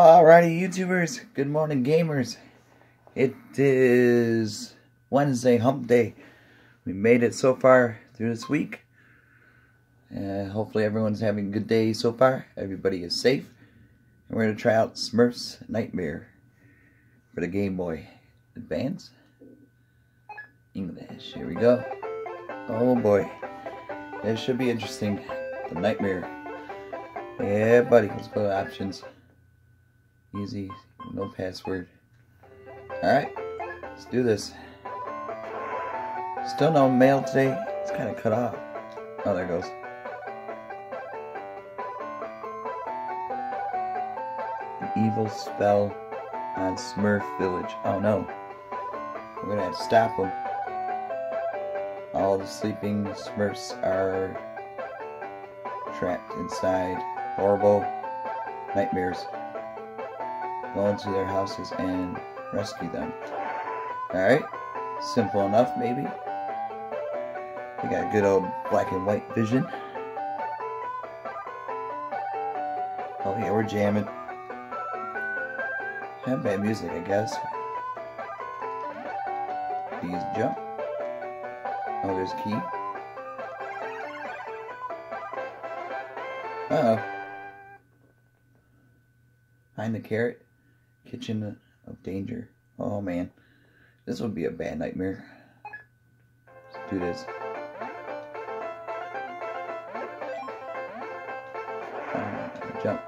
Alrighty, YouTubers. Good morning, gamers. It is Wednesday, hump day. We made it so far through this week. Uh, hopefully everyone's having a good day so far. Everybody is safe. And we're going to try out Smurfs Nightmare for the Game Boy Advance. English. Here we go. Oh boy. This should be interesting. The Nightmare. Yeah, buddy. Let's go to options. Easy. No password. Alright. Let's do this. Still no mail today. It's kind of cut off. Oh, there goes. The evil spell on Smurf Village. Oh no. We're gonna have to stop them. All the sleeping Smurfs are trapped inside horrible nightmares. Go into their houses and rescue them. Alright? Simple enough, maybe. We got a good old black and white vision. Oh yeah, we're jamming. Not bad music, I guess. These jump. Oh, there's key. Uh oh. Find the carrot. Kitchen of danger. Oh man. This would be a bad nightmare. Let's do this. Jump.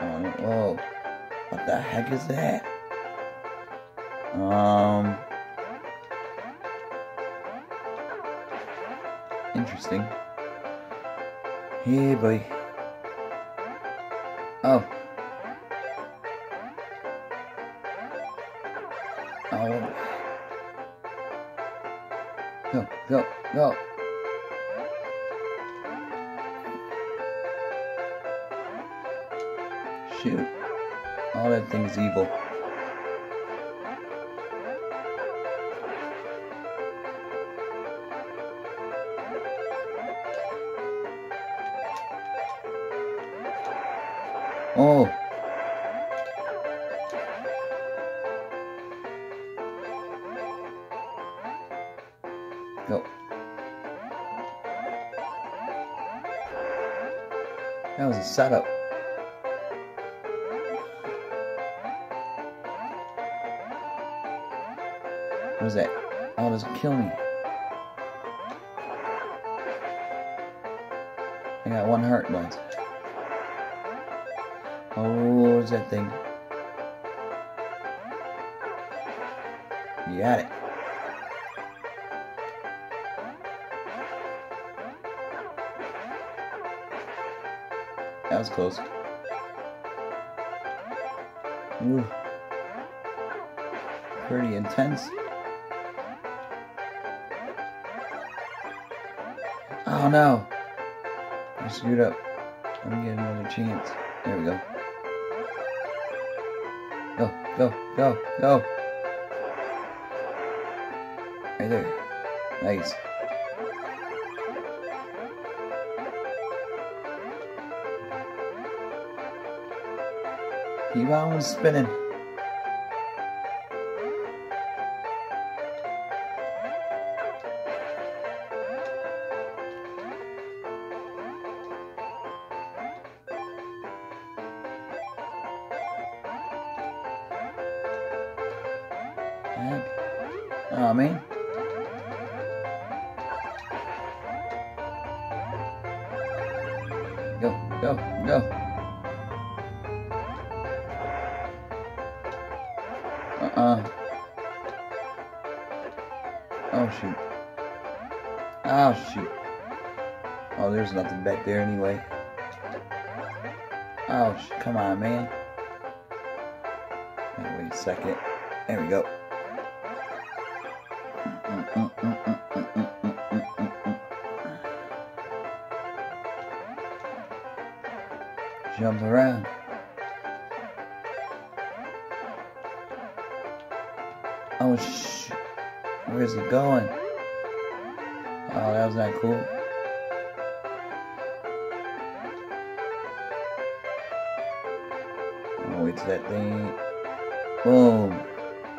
Oh, whoa. What the heck is that? Um. Interesting. Hey, boy. Oh. Oh. Go, go, go. Shoot. All that thing's evil. That was a setup. What was that? Oh, does it kill me? I got one heart left. Oh, what is that thing? You got it. That was close. Ooh. Pretty intense. Oh no! I screwed up. Let me get another chance. There we go. Go, go, go, go. Right there. Nice. Keep on spinning. Back there anyway. Oh, come on, man. Wait a second. There we go. Jump around. Oh, sh! Where's it going? Oh, that was not cool. That thing. Boom.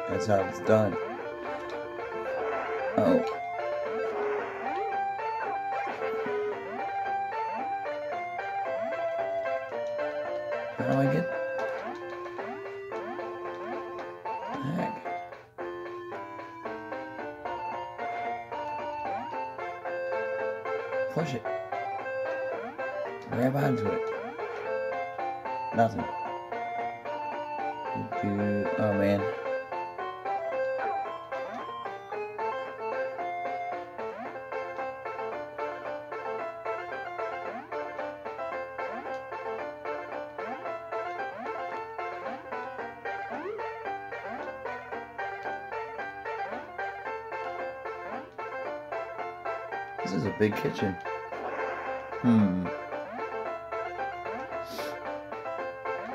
That's how it's done. Oh. Do- Oh man. This is a big kitchen. Hmm.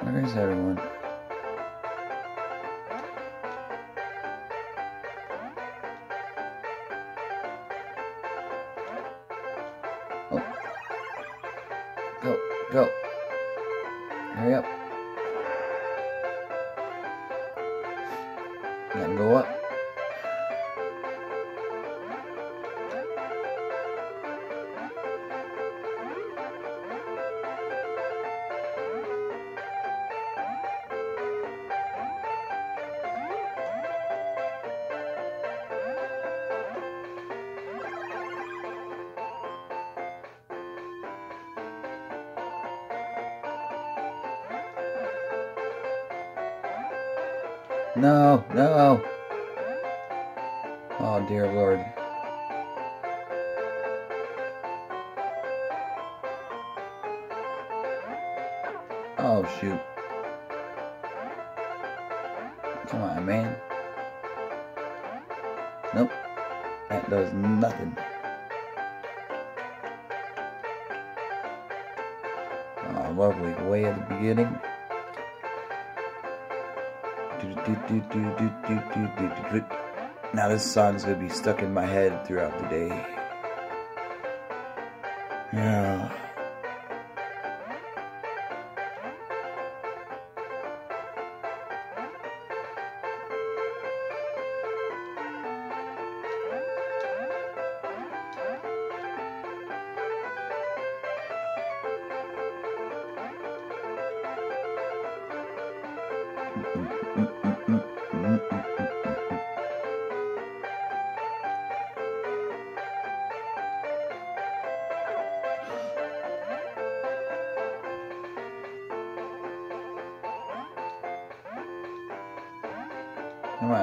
Where is everyone? No, no. Oh, dear Lord. Oh, shoot. Come on, man. Nope. That does nothing. Oh, lovely. Way at the beginning. Now this song's gonna be stuck in my head throughout the day. Yeah.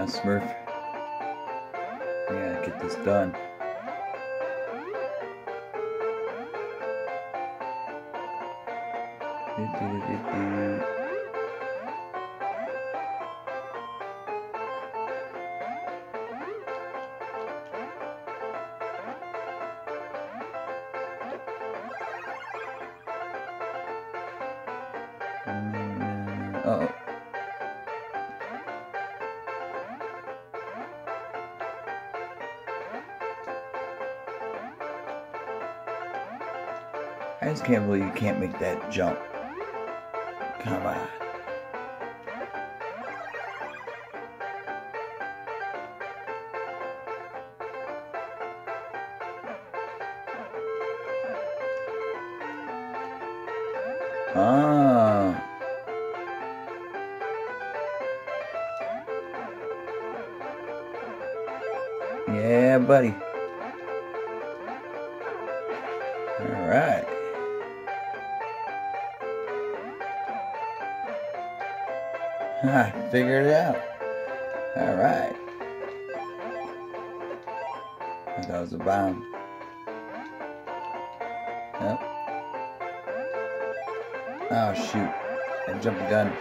Smurf. We gotta get this done. Do-do-do-do-do. Mm, I just can't believe you can't make that jump. Come on. That was a bomb. Yep. Oh shoot! I jumped the gun.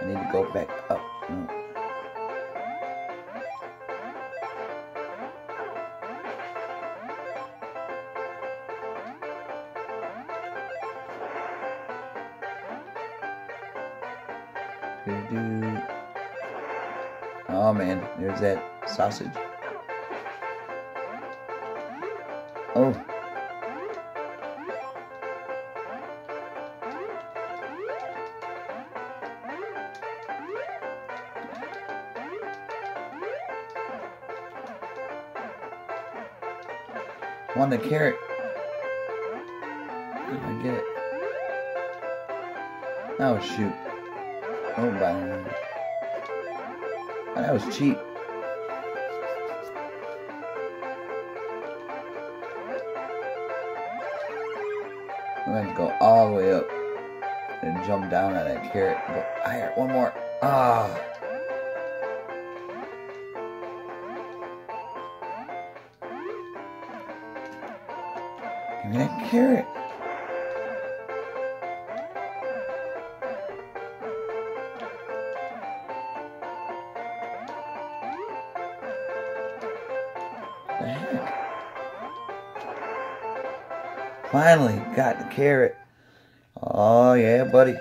I need to go back up. that sausage? Oh. Want the carrot. I get it. Oh shoot. Oh, by. That was cheap. To go all the way up and jump down on that carrot. Go higher. One more. Ah. Give me that carrot. Finally got the carrot. Oh yeah, buddy.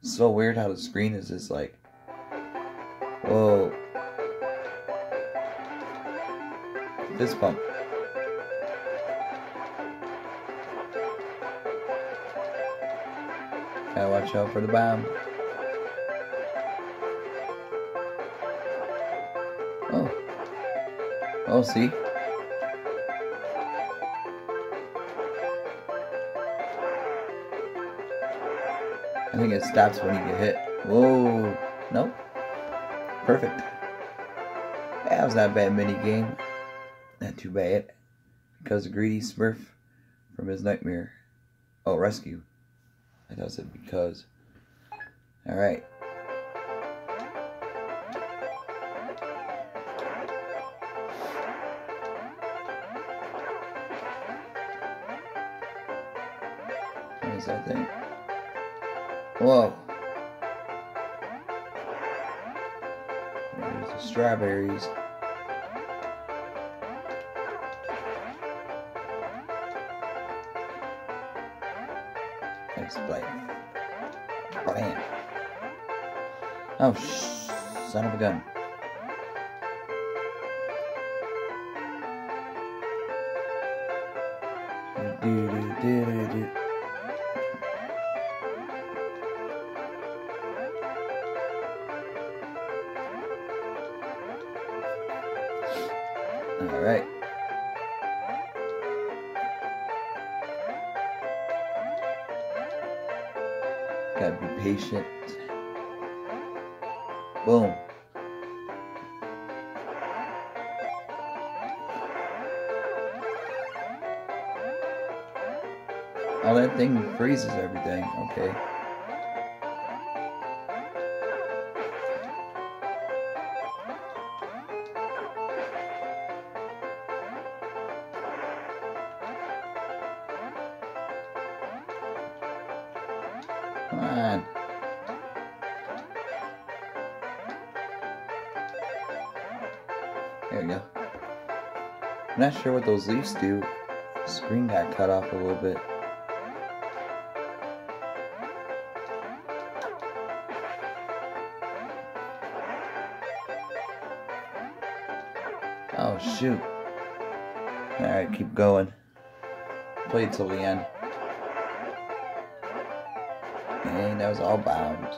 so weird how the screen is just like, whoa. Fist bump. Gotta watch out for the bomb. Oh, see? I think it stops when you get hit. Whoa. Nope. Perfect. That was not a bad mini game. Not too bad. Because greedy smurf from his nightmare. Oh, rescue. I thought it said because. Alright. Whoa. There's the strawberries. Nice play. Bam. Oh, sh son of a gun. Do, do, do, do, do. Freezes everything. Okay. Come on. There we go. I'm not sure what those leaves do. Screen got cut off a little bit. Alright, keep going. Play till the end. And that was all bombs.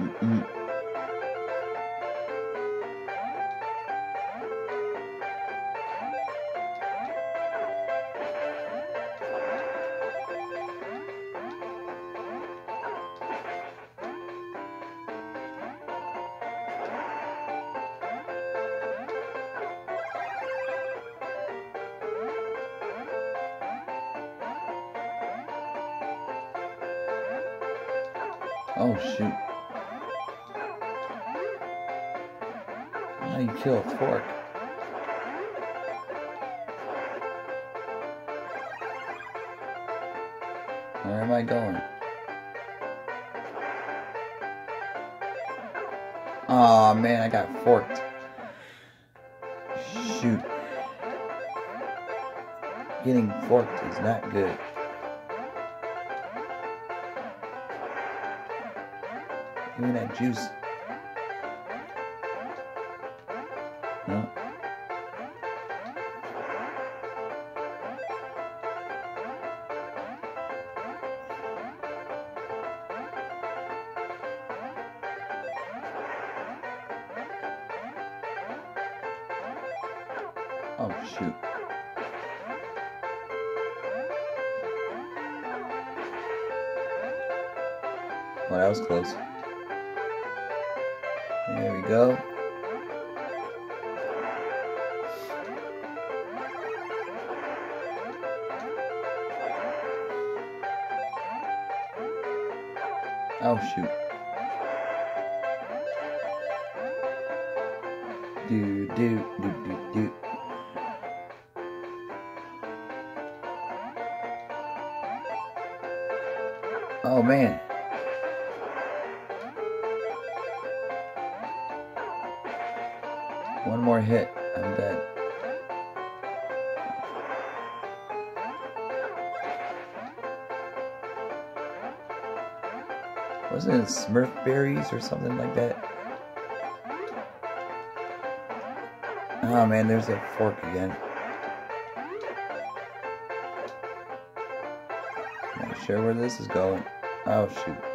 Mm-mm-mm. Oh shoot. how you kill a fork. Where am I going? oh, man, I got forked. Shoot. Getting forked is not good. Give me that juice. Well, that was close. There we go. Oh shoot. Do do do do do. Oh man. More hit, I'm dead. Wasn't it Smurf berries or something like that? Oh man, there's a fork again. Not sure where this is going. Oh shoot.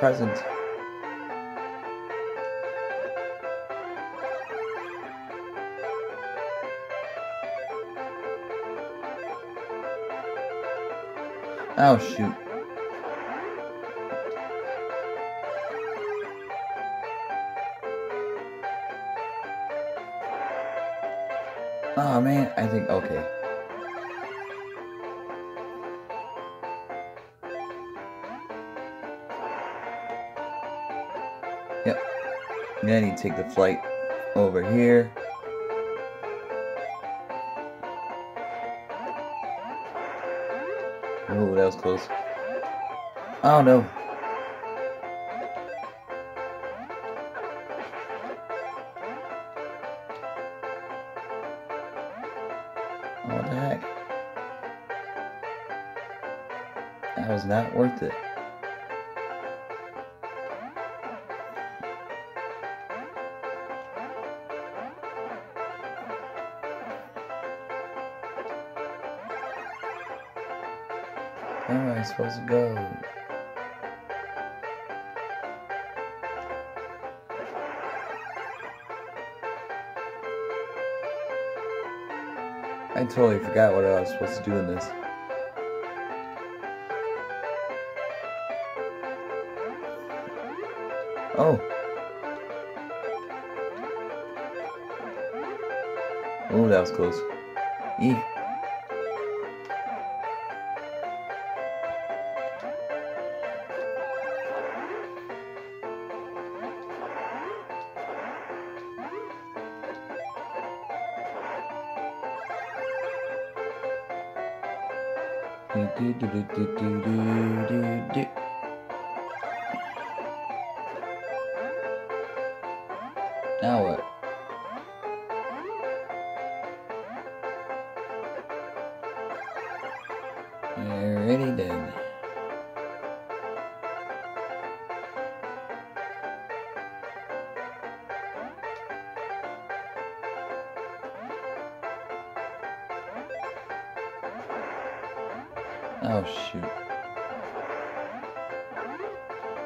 present. Oh, shoot. Oh, man, I think, okay. Then to take the flight over here. Oh, that was close. Oh no. What the heck? That was not worth it. Go? I totally forgot what I was supposed to do in this. Oh. Oh, that was close. Eek.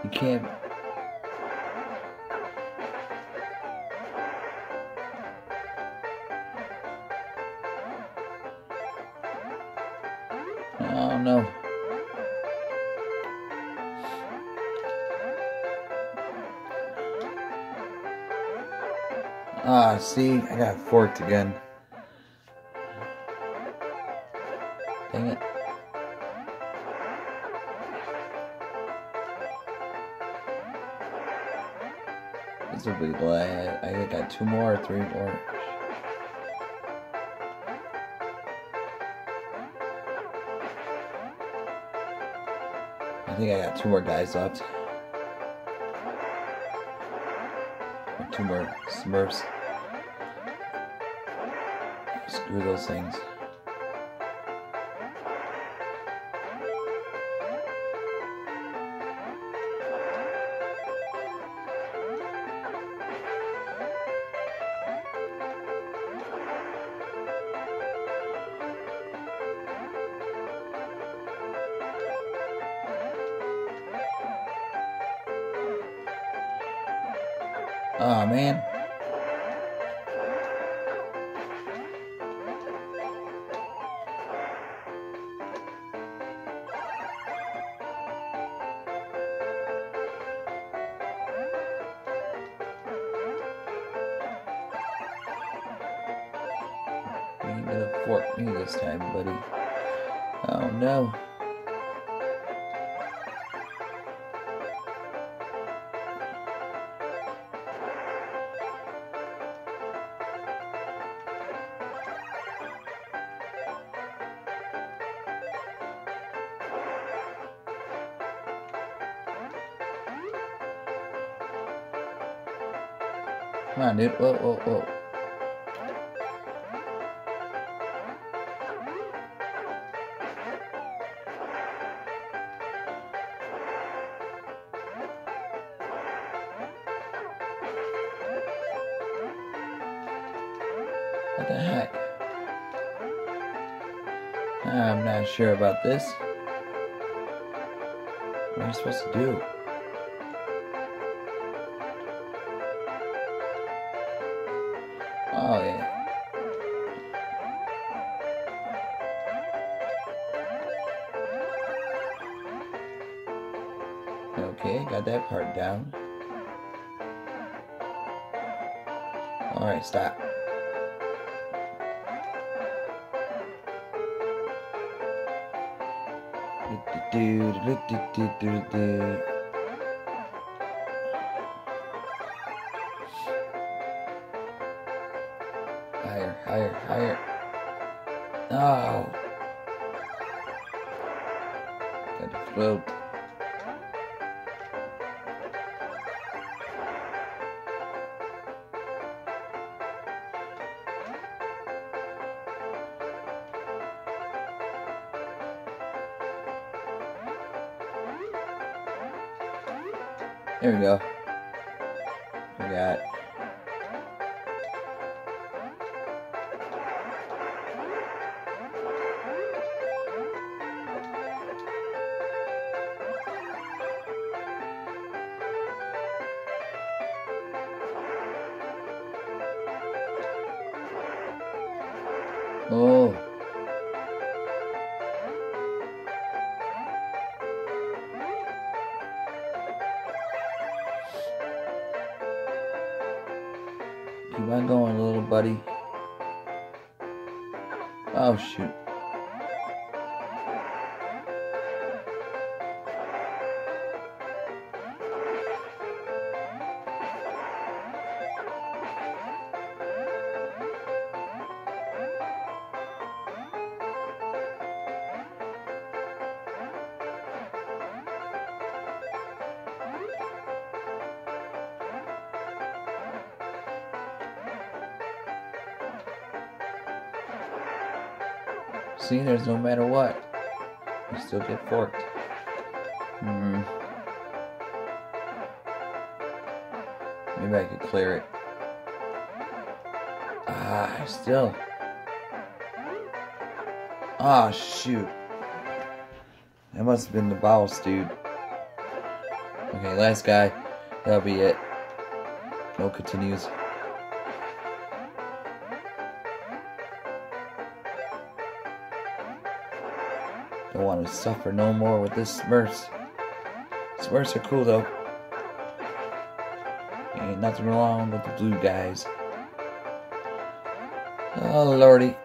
You can't Oh no. Ah, see, I got forked again. Be glad. I got two more, three more. I think I got two more guys left. Or two more Smurfs. Screw those things. Oh man. Come on, dude. Whoa, whoa, whoa. What the heck? I'm not sure about this. What am I supposed to do? That part down. Alright, stop. Do, do, do, do, do, do. Oh. Keep on going, little buddy. Oh, shoot. See, there's no matter what. You still get forked. Hmm. Maybe I could clear it. Ah, still. Ah, shoot. That must have been the boss, dude. Okay, last guy. That'll be it. No continues. To suffer no more with this Smurfs. Smurfs are cool though. Ain't nothing wrong with the blue guys. Oh lordy.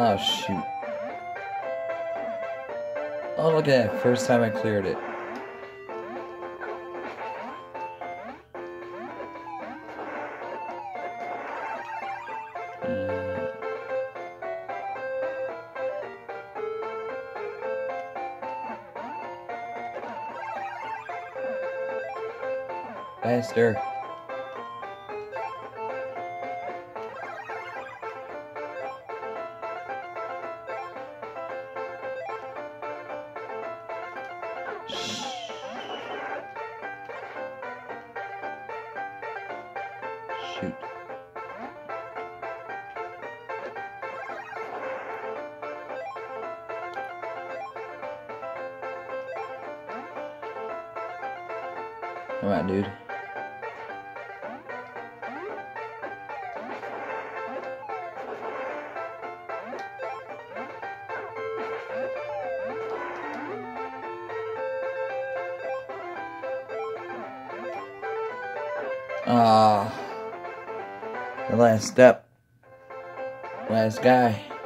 Oh, shoot. Oh, look at that. First time I cleared it. Faster. On, dude. Ah. The last step. Last guy.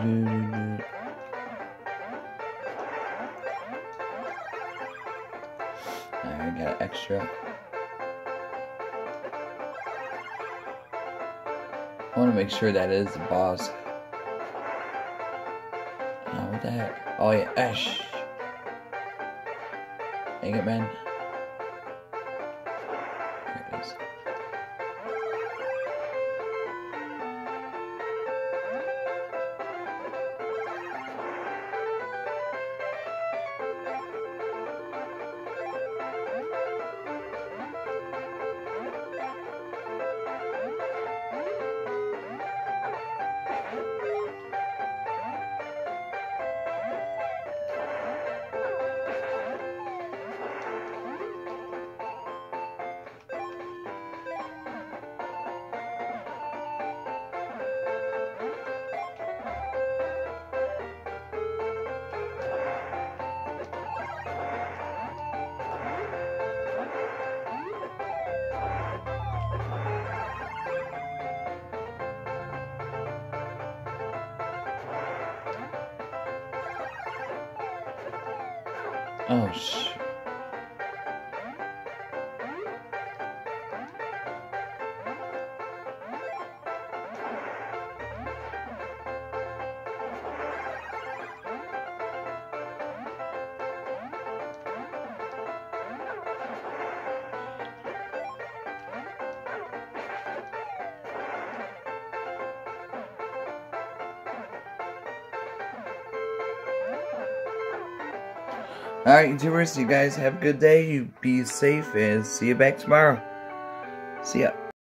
I got extra. I want to make sure that is the boss. Oh, what the heck? Oh yeah, Ash. Dang it, man. Oh, Alright, YouTubers, you guys have a good day. You be safe and see you back tomorrow. See ya.